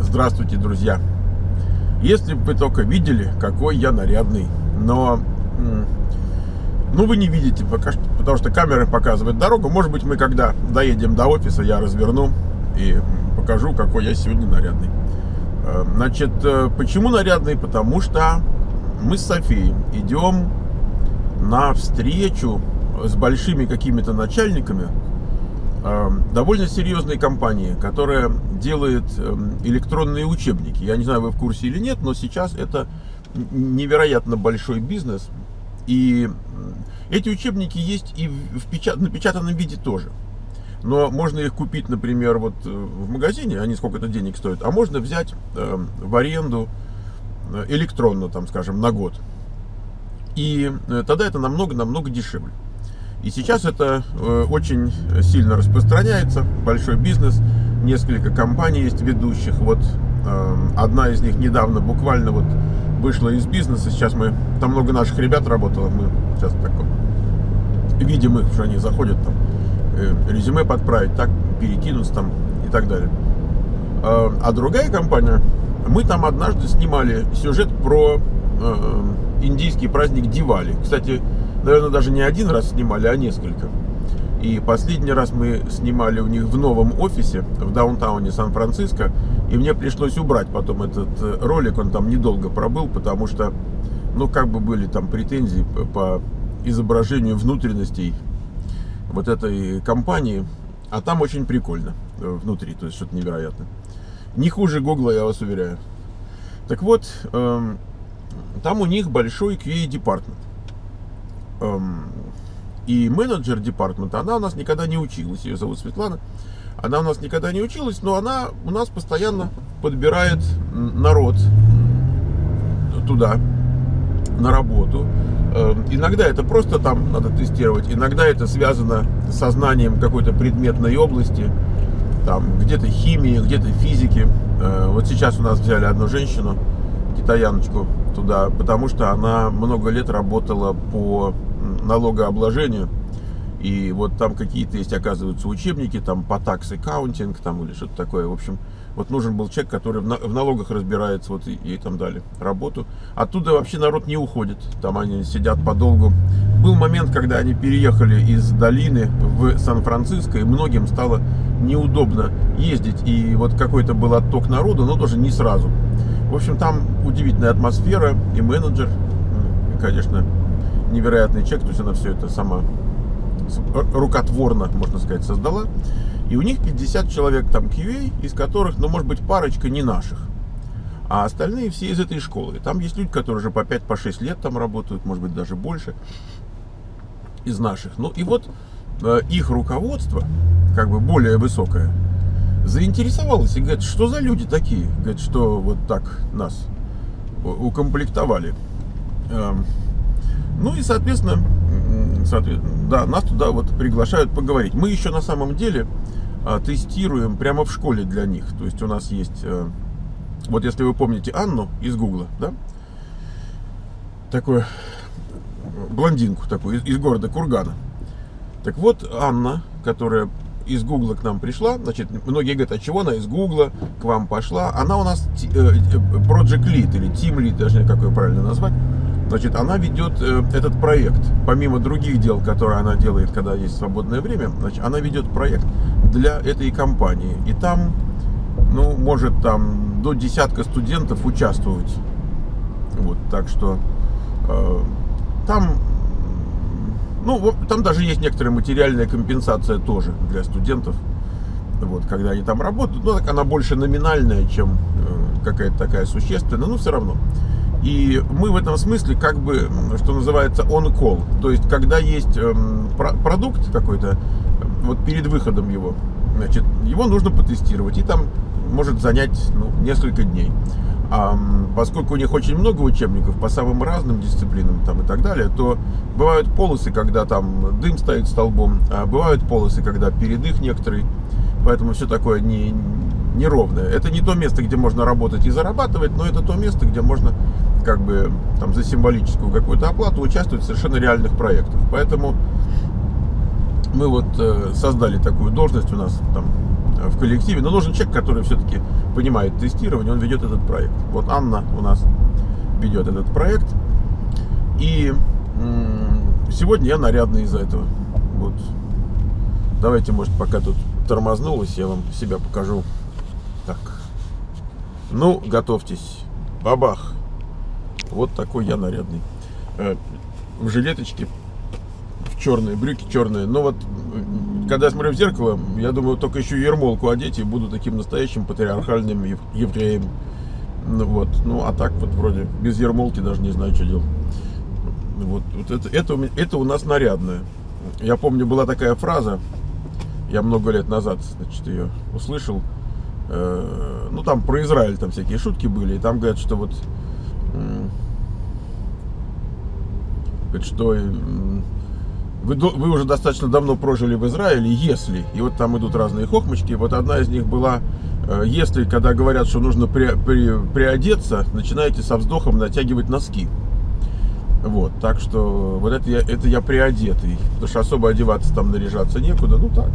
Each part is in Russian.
Здравствуйте, друзья! Если бы вы только видели, какой я нарядный, но ну вы не видите, пока что, потому что камера показывает дорогу. Может быть, мы когда доедем до офиса, я разверну и покажу, какой я сегодня нарядный. Э, значит, э, почему нарядный? Потому что мы с Софией идем на встречу с большими какими-то начальниками э, довольно серьезной компании, которая делает электронные учебники. Я не знаю, вы в курсе или нет, но сейчас это невероятно большой бизнес. И эти учебники есть и в печат, напечатанном виде тоже. Но можно их купить, например, вот э, в магазине, они сколько-то денег стоят, а можно взять э, в аренду э, электронно, там, скажем, на год. И э, тогда это намного-намного дешевле. И сейчас это э, очень сильно распространяется, большой бизнес, несколько компаний есть ведущих. Вот э, одна из них недавно буквально вот вышла из бизнеса. Сейчас мы, там много наших ребят работало, мы сейчас так видим их, что они заходят там, э, резюме подправить, так перекинуться там и так далее. А, а другая компания, мы там однажды снимали сюжет про э, индийский праздник Дивали. Кстати, наверное, даже не один раз снимали, а несколько. И последний раз мы снимали у них в новом офисе в даунтауне Сан-Франциско. И мне пришлось убрать потом этот э, ролик, он там недолго пробыл, потому что, ну, как бы были там претензии по изображению внутренностей вот этой компании. А там очень прикольно э, внутри, то есть что-то невероятное. Не хуже Гугла, я вас уверяю. Так вот, эм, там у них большой QA-департмент. Эм, и менеджер департамента, она у нас никогда не училась, ее зовут Светлана. Она у нас никогда не училась, но она у нас постоянно подбирает народ туда, на работу. Эм, иногда это просто там надо тестировать, иногда это связано со знанием какой-то предметной области, там где-то химии, где-то физики. Э, вот сейчас у нас взяли одну женщину, китаяночку, туда, потому что она много лет работала по налогообложению. И вот там какие-то есть, оказываются, учебники, там по такс аккаунтинг, там или что-то такое. В общем, вот нужен был человек, который в налогах разбирается, вот и, там дали работу. Оттуда вообще народ не уходит, там они сидят подолгу. Был момент, когда они переехали из долины в Сан-Франциско, и многим стало неудобно ездить. И вот какой-то был отток народу, но тоже не сразу. В общем, там удивительная атмосфера и менеджер, и, конечно, невероятный человек, то есть она все это сама рукотворно, можно сказать, создала. И у них 50 человек там QA, из которых, ну, может быть, парочка не наших. А остальные все из этой школы. Там есть люди, которые уже по 5-6 по лет там работают, может быть, даже больше из наших. Ну и вот э, их руководство, как бы более высокое, заинтересовалось и говорит, что за люди такие? Говорит, что вот так нас укомплектовали. Эм, ну и, соответственно, да, нас туда вот приглашают поговорить. Мы еще на самом деле а, тестируем прямо в школе для них. То есть у нас есть, а, вот если вы помните Анну из Гугла, да, такую блондинку такую из, города Кургана. Так вот, Анна, которая из Гугла к нам пришла, значит, многие говорят, а чего она из Гугла к вам пошла? Она у нас э, э, Project Lead или Team Lead, даже не как ее правильно назвать. Значит, она ведет э, этот проект, помимо других дел, которые она делает, когда есть свободное время, значит, она ведет проект для этой компании. И там, ну, может там до десятка студентов участвовать. Вот, так что э, там, ну, там даже есть некоторая материальная компенсация тоже для студентов. Вот, когда они там работают, ну, так она больше номинальная, чем э, какая-то такая существенная, но все равно. И мы в этом смысле как бы, что называется, on call. То есть, когда есть эм, продукт какой-то, вот перед выходом его, значит, его нужно потестировать. И там может занять ну, несколько дней. А поскольку у них очень много учебников по самым разным дисциплинам там, и так далее, то бывают полосы, когда там дым стоит столбом, а бывают полосы, когда передых некоторый. Поэтому все такое не, неровное. Это не то место, где можно работать и зарабатывать, но это то место, где можно как бы там за символическую какую-то оплату участвовать в совершенно реальных проектах. Поэтому мы вот э, создали такую должность у нас там в коллективе, но нужен человек, который все-таки понимает тестирование, он ведет этот проект. Вот Анна у нас ведет этот проект. И сегодня я нарядный из-за этого. Вот. Давайте, может, пока тут тормознулось, я вам себя покажу. Так. Ну, готовьтесь. Бабах. Вот такой я нарядный. Э, в жилеточке, в черные брюки черные. Но вот, когда я смотрю в зеркало, я думаю, только еще ермолку одеть и буду таким настоящим патриархальным евреем. Ну, вот. Ну, а так вот вроде без ермолки даже не знаю, что делать. Вот, вот это, это, это у нас нарядное. Я помню, была такая фраза, я много лет назад, значит, ее услышал. Э, ну, там про Израиль там всякие шутки были, и там говорят, что вот что вы, вы уже достаточно давно прожили в Израиле, если, и вот там идут разные хохмочки, вот одна из них была, э, если, когда говорят, что нужно при, при, приодеться, начинаете со вздохом натягивать носки. Вот, так что вот это я, это я приодетый, потому что особо одеваться там, наряжаться некуда, ну так.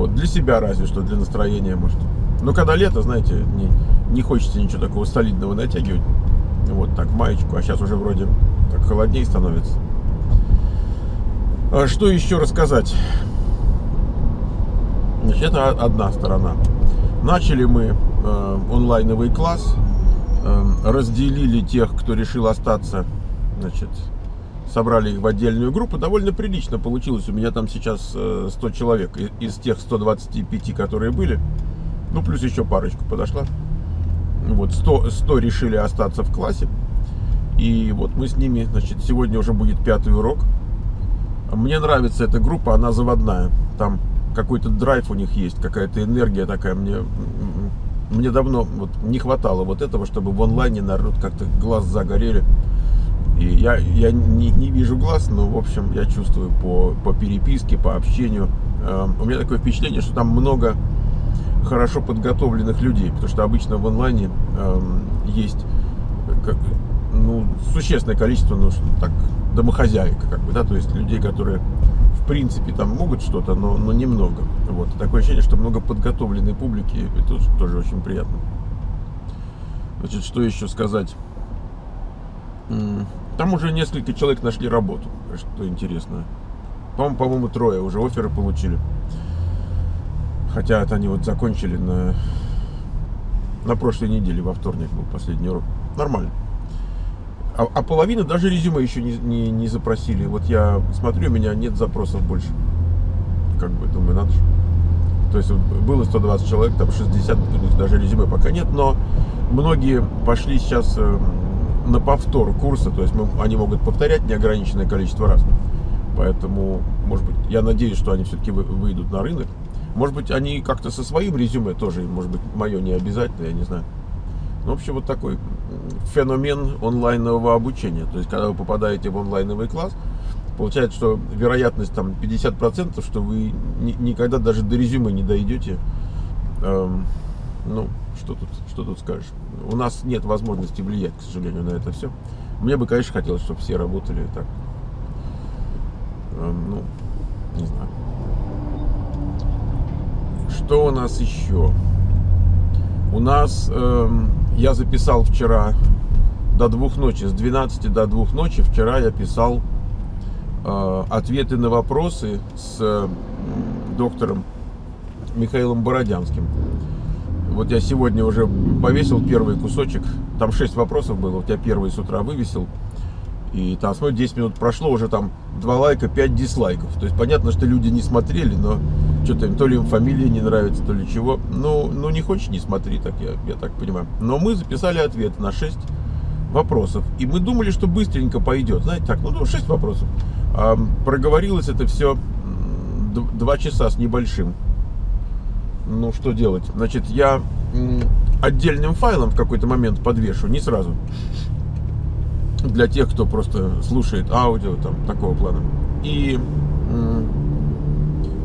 Вот, для себя разве что, для настроения, может. Но когда лето, знаете, не, не хочется ничего такого солидного натягивать. Вот так, маечку, а сейчас уже вроде так холоднее становится. А что еще рассказать? Значит, это одна сторона. Начали мы э, онлайновый класс Эм, разделили тех, кто решил остаться, значит, собрали их в отдельную группу. Довольно прилично получилось. У меня там сейчас 100 э, человек из тех 125, которые были. Ну, плюс еще парочку подошла. Вот, 100, 100 решили остаться в классе. И вот мы с ними, значит, сегодня уже будет пятый урок. Мне нравится эта группа, она заводная. Там какой-то драйв у них есть, какая-то энергия такая. Мне мне давно вот не хватало вот этого, чтобы в онлайне народ как-то глаз загорели. И я, я не, не вижу глаз, но, в общем, я чувствую по, по переписке, по общению. Э, у меня такое впечатление, что там много хорошо подготовленных людей, потому что обычно в онлайне э, есть как, ну, существенное количество, ну, так, домохозяек, как бы, да, то есть людей, которые принципе, там могут что-то, но, но немного. Вот. Такое ощущение, что много подготовленной публики, это тоже очень приятно. Значит, что еще сказать? Там уже несколько человек нашли работу, что интересно. По-моему, по-моему, трое уже оферы получили. Хотя это они вот закончили на, на прошлой неделе, во вторник был последний урок. Нормально. А, а половина даже резюме еще не, не, не запросили. Вот я смотрю, у меня нет запросов больше. Как бы, думаю, надо же. То есть было 120 человек, там 60, даже резюме пока нет, но многие пошли сейчас э, на повтор курса, то есть мы, они могут повторять неограниченное количество раз. Поэтому, может быть, я надеюсь, что они все-таки выйдут на рынок. Может быть, они как-то со своим резюме тоже, может быть, мое не обязательно, я не знаю. Ну, в общем, вот такой феномен онлайнового обучения. То есть, когда вы попадаете в онлайновый класс, получается, что вероятность там 50%, что вы ни, никогда даже до резюме не дойдете. Эм, ну, что тут, что тут скажешь? У нас нет возможности влиять, к сожалению, на это все. Мне бы, конечно, хотелось, чтобы все работали так. Эм, ну, не знаю. Что у нас еще? У нас эм, я записал вчера до двух ночи, с 12 до двух ночи вчера я писал э, ответы на вопросы с э, доктором Михаилом Бородянским. Вот я сегодня уже повесил первый кусочек, там 6 вопросов было, вот я первый с утра вывесил. И там, смотри, 10 минут прошло, уже там 2 лайка, 5 дизлайков. То есть понятно, что люди не смотрели, но что-то им то ли им фамилия не нравится, то ли чего. Ну, ну не хочешь, не смотри, так я, я так понимаю. Но мы записали ответ на 6 вопросов. И мы думали, что быстренько пойдет. Знаете, так, ну, 6 вопросов. А, проговорилось это все 2 часа с небольшим. Ну, что делать? Значит, я отдельным файлом в какой-то момент подвешу, не сразу для тех, кто просто слушает аудио там такого плана. И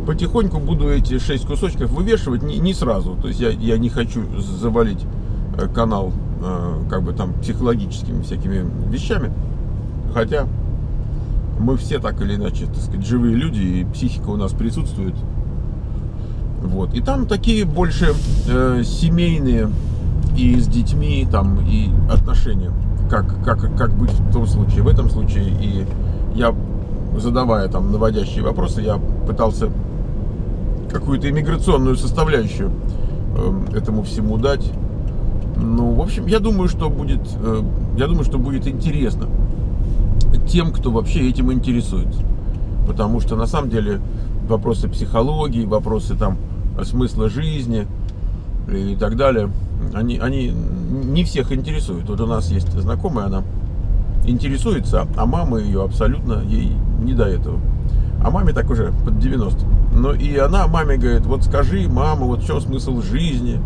потихоньку буду эти шесть кусочков вывешивать не, не сразу. То есть я, я не хочу завалить э, канал э, как бы там психологическими всякими вещами. Хотя мы все так или иначе, так сказать, живые люди, и психика у нас присутствует. Вот. И там такие больше э, семейные и с детьми, там, и отношения. Как, как, как быть в том случае, в этом случае. И я, задавая там наводящие вопросы, я пытался какую-то иммиграционную составляющую э, этому всему дать. Ну, в общем, я думаю, что будет, э, я думаю, что будет интересно тем, кто вообще этим интересуется. Потому что на самом деле вопросы психологии, вопросы там смысла жизни и так далее, они, они не всех интересуют. Вот у нас есть знакомая, она интересуется, а мама ее абсолютно ей не до этого. А маме так уже под 90. Но и она маме говорит, вот скажи, мама, вот чем смысл жизни?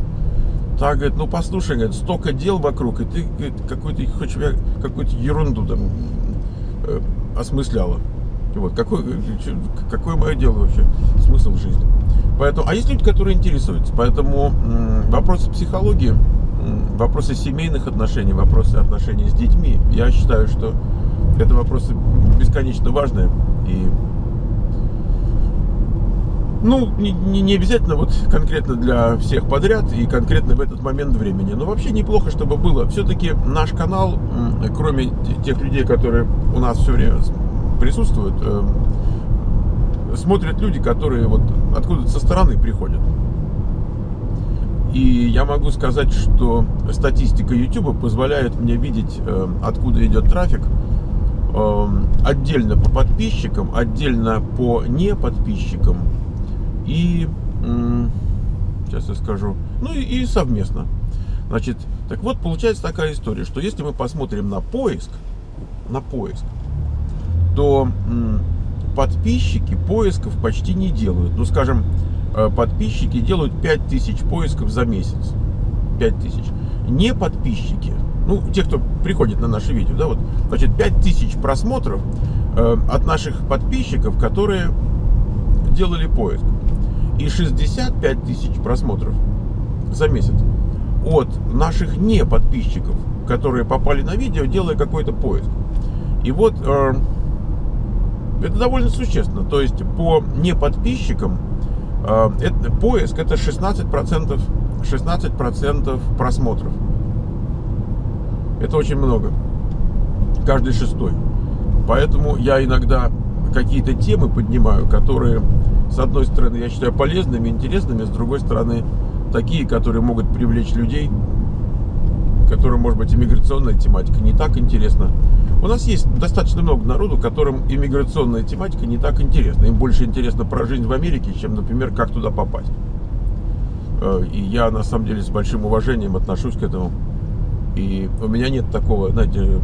Так, говорит, ну послушай, говорит, столько дел вокруг, и ты какую-то хочешь какую-то ерунду там э, осмысляла. Вот, какое, какое мое дело вообще, смысл жизни. Поэтому, а есть люди, которые интересуются. Поэтому вопросы психологии, вопросы семейных отношений, вопросы отношений с детьми, я считаю, что это вопросы бесконечно важные. И ну, не, не обязательно вот конкретно для всех подряд и конкретно в этот момент времени. Но вообще неплохо, чтобы было. Все-таки наш канал, кроме тех людей, которые у нас все время присутствуют, э, смотрят люди, которые вот откуда-то со стороны приходят. И я могу сказать, что статистика YouTube позволяет мне видеть, э, откуда идет трафик, э, отдельно по подписчикам, отдельно по не подписчикам и сейчас я скажу, ну и, и совместно. Значит, так вот получается такая история, что если мы посмотрим на поиск, на поиск, то подписчики поисков почти не делают. Ну, скажем, э, подписчики делают 5000 поисков за месяц. 5000. Не подписчики, ну, те, кто приходит на наши видео, да, вот, значит, 5000 просмотров э, от наших подписчиков, которые делали поиск и 65 тысяч просмотров за месяц от наших не подписчиков, которые попали на видео, делая какой-то поиск. И вот э, это довольно существенно. То есть по не подписчикам э, это, поиск это 16%, 16% просмотров. Это очень много. Каждый шестой. Поэтому я иногда какие-то темы поднимаю, которые с одной стороны, я считаю полезными, интересными, с другой стороны, такие, которые могут привлечь людей, которым, может быть, иммиграционная тематика не так интересна. У нас есть достаточно много народу, которым иммиграционная тематика не так интересна. Им больше интересно про жизнь в Америке, чем, например, как туда попасть. Э, и я, на самом деле, с большим уважением отношусь к этому. И у меня нет такого, знаете,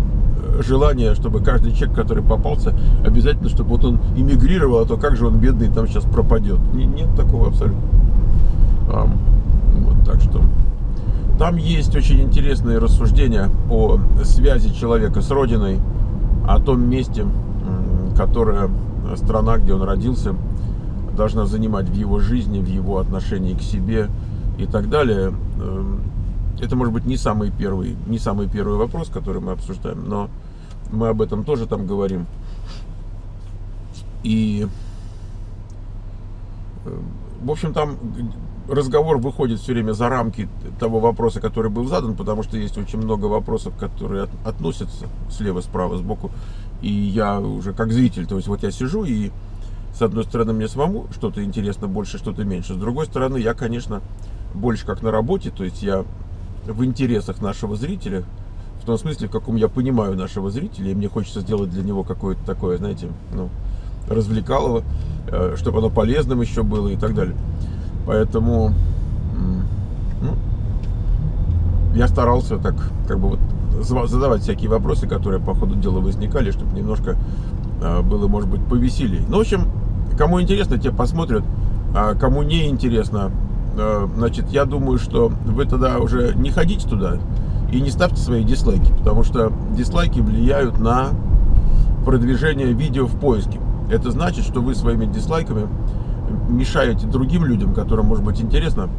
желание, чтобы каждый человек, который попался, обязательно, чтобы вот он эмигрировал, а то как же он бедный там сейчас пропадет. Нет такого абсолютно. Вот, так что там есть очень интересные рассуждения о связи человека с Родиной, о том месте, которое страна, где он родился, должна занимать в его жизни, в его отношении к себе и так далее. Эм, это может быть не самый первый, не самый первый вопрос, который мы обсуждаем, но мы об этом тоже там говорим. И, э, в общем, там разговор выходит все время за рамки того вопроса, который был задан, потому что есть очень много вопросов, которые относятся слева, справа, сбоку. И я уже как зритель, то есть вот я сижу и с одной стороны мне самому что-то интересно больше, что-то меньше. С другой стороны, я, конечно, больше как на работе, то есть я в интересах нашего зрителя, в том смысле, в каком я понимаю нашего зрителя, и мне хочется сделать для него какое-то такое, знаете, ну, развлекалово, э, чтобы оно полезным еще было и так далее. Поэтому ну, я старался так, как бы вот задавать всякие вопросы, которые по ходу дела возникали, чтобы немножко э, было, может быть, повеселее. Ну, в общем, кому интересно, те посмотрят, а кому не интересно, Э, значит, я думаю, что вы тогда уже не ходите туда и не ставьте свои дизлайки, потому что дизлайки влияют на продвижение видео в поиске. Это значит, что вы своими дизлайками мешаете другим людям, которым может быть интересно,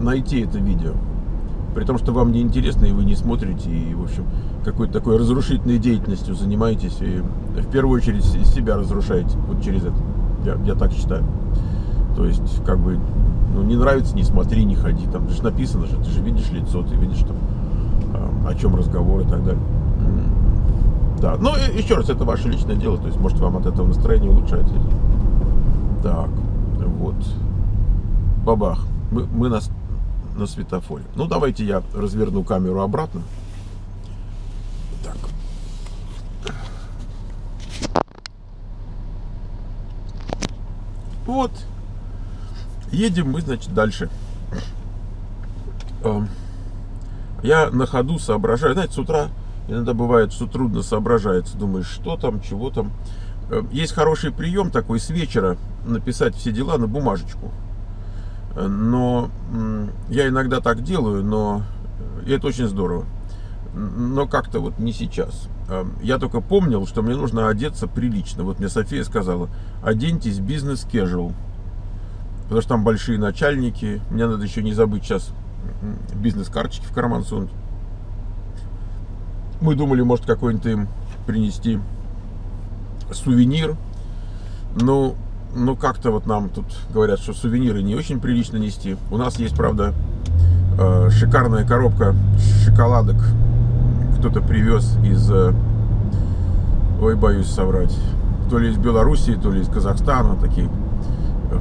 найти это видео. при том, что вам не интересно, и вы не смотрите, и, в общем, какой-то такой разрушительной деятельностью занимаетесь, и в первую очередь себя разрушаете вот через это. Я, я так считаю. То есть, как бы, ну, не нравится, не смотри, не ходи. Там же написано же, ты же видишь лицо, ты видишь там, о чем разговор и так далее. Да, ну, еще раз, это ваше личное дело, то есть, может, вам от этого настроение улучшается. Так, вот. Бабах. Мы, мы на, на светофоре. Ну, давайте я разверну камеру обратно. Так. Вот. Едем мы, значит, дальше. Я на ходу соображаю. Знаете, с утра иногда бывает, что трудно соображается. Думаешь, что там, чего там. Эм, есть хороший прием такой с вечера написать все дела на бумажечку. Но я иногда так делаю, но это очень здорово. Но как-то вот не сейчас. Я только помнил, что мне нужно одеться прилично. Вот мне София сказала, оденьтесь бизнес-кежуал. Потому что там большие начальники. Мне надо еще не забыть сейчас бизнес-карточки в карман сунуть. Мы думали, может, какой-нибудь им принести сувенир. Ну, ну как-то вот нам тут говорят, что сувениры не очень прилично нести. У нас есть, правда, э, шикарная коробка шоколадок. Кто-то привез из, э, ой, боюсь соврать, то ли из Белоруссии, то ли из Казахстана, такие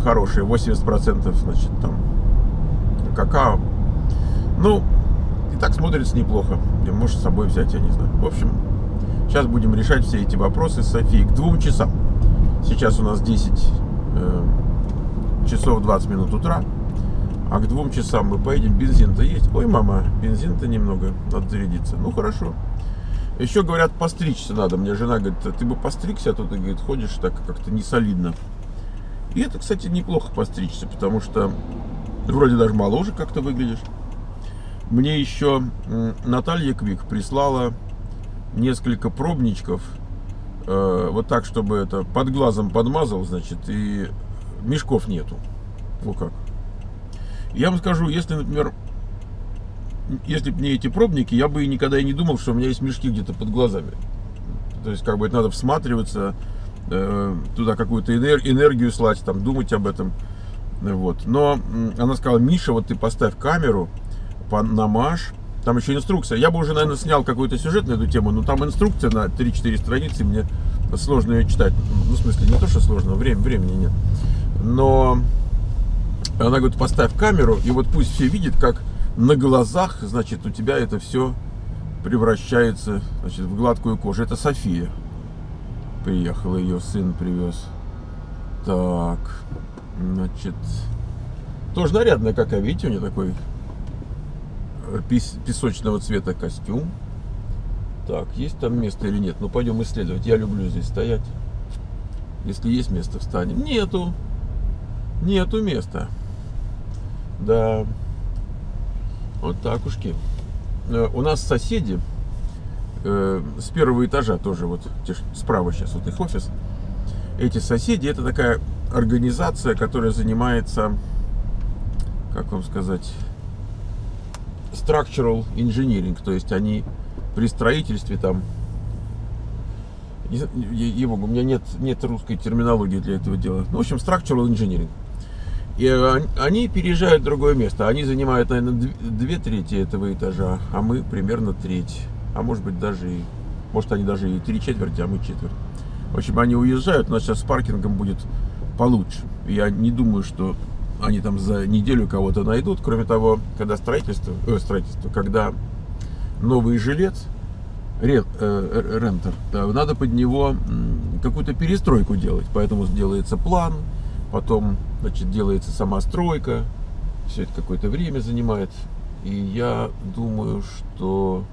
хорошие, 80% значит там какао. Ну, и так смотрится неплохо. Можешь с собой взять, я не знаю. В общем, сейчас будем решать все эти вопросы с Софией к двум часам. Сейчас у нас 10 э, часов 20 минут утра. А к двум часам мы поедем, бензин-то есть. Ой, мама, бензин-то немного, надо зарядиться. Ну, хорошо. Еще говорят, постричься надо. Мне жена говорит, ты бы постригся, а то ты, говорит, ходишь так как-то не солидно. И это, кстати, неплохо постричься, потому что вроде даже моложе как-то выглядишь. Мне еще Наталья Квик прислала несколько пробничков, э, вот так, чтобы это под глазом подмазал, значит, и мешков нету. Вот как. Я вам скажу, если, например, если бы не эти пробники, я бы никогда и не думал, что у меня есть мешки где-то под глазами. То есть, как бы это надо всматриваться, э, туда какую-то энергию слать, там, думать об этом. Вот. Но она сказала, Миша, вот ты поставь камеру, намажь, там еще инструкция. Я бы уже, наверное, снял какой-то сюжет на эту тему, но там инструкция на 3-4 страницы, мне сложно ее читать. Ну, в смысле, не то, что сложно, время, времени нет. Но она говорит, поставь камеру, и вот пусть все видят, как на глазах, значит, у тебя это все превращается, значит, в гладкую кожу. Это София приехала, ее сын привез. Так, значит, тоже нарядная какая, видите, у нее такой песочного цвета костюм. Так, есть там место или нет? Ну, пойдем исследовать. Я люблю здесь стоять. Если есть место, встанем. Нету. Нету места. Да. Вот так ушки. Э, у нас соседи э, с первого этажа тоже вот справа сейчас вот их офис. Эти соседи это такая организация, которая занимается, как вам сказать, structural engineering, то есть они при строительстве там его, у меня нет, нет русской терминологии для этого дела. Ну, в общем, structural engineering. И они переезжают в другое место. Они занимают, наверное, две трети этого этажа, а мы примерно треть а может быть даже и, может они даже и три четверти, а мы четверть. В общем, они уезжают, у нас сейчас с паркингом будет получше. Я не думаю, что они там за неделю кого-то найдут. Кроме того, когда строительство, э, строительство, когда новый жилец, рен, э, рентер, да, надо под него какую-то перестройку делать. Поэтому сделается план, потом, значит, делается сама стройка. Все это какое-то время занимает. И я думаю, что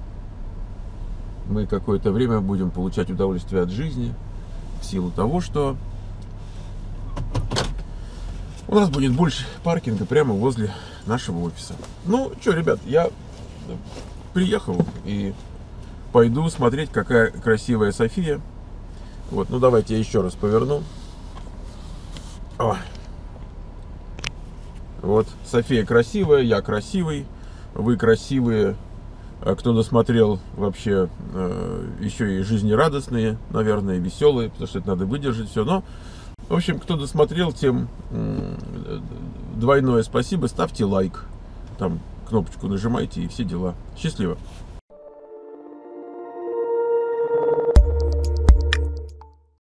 мы какое-то время будем получать удовольствие от жизни в силу того, что у нас будет больше паркинга прямо возле нашего офиса. Ну, что, ребят, я приехал и пойду смотреть, какая красивая София. Вот, ну давайте я еще раз поверну. О. Вот, София красивая, я красивый. вы красивые, а кто досмотрел вообще еще и жизнерадостные, наверное, веселые, потому что это надо выдержать все. Но, в общем, кто досмотрел, тем двойное спасибо. Ставьте лайк, там кнопочку нажимайте и все дела. Счастливо!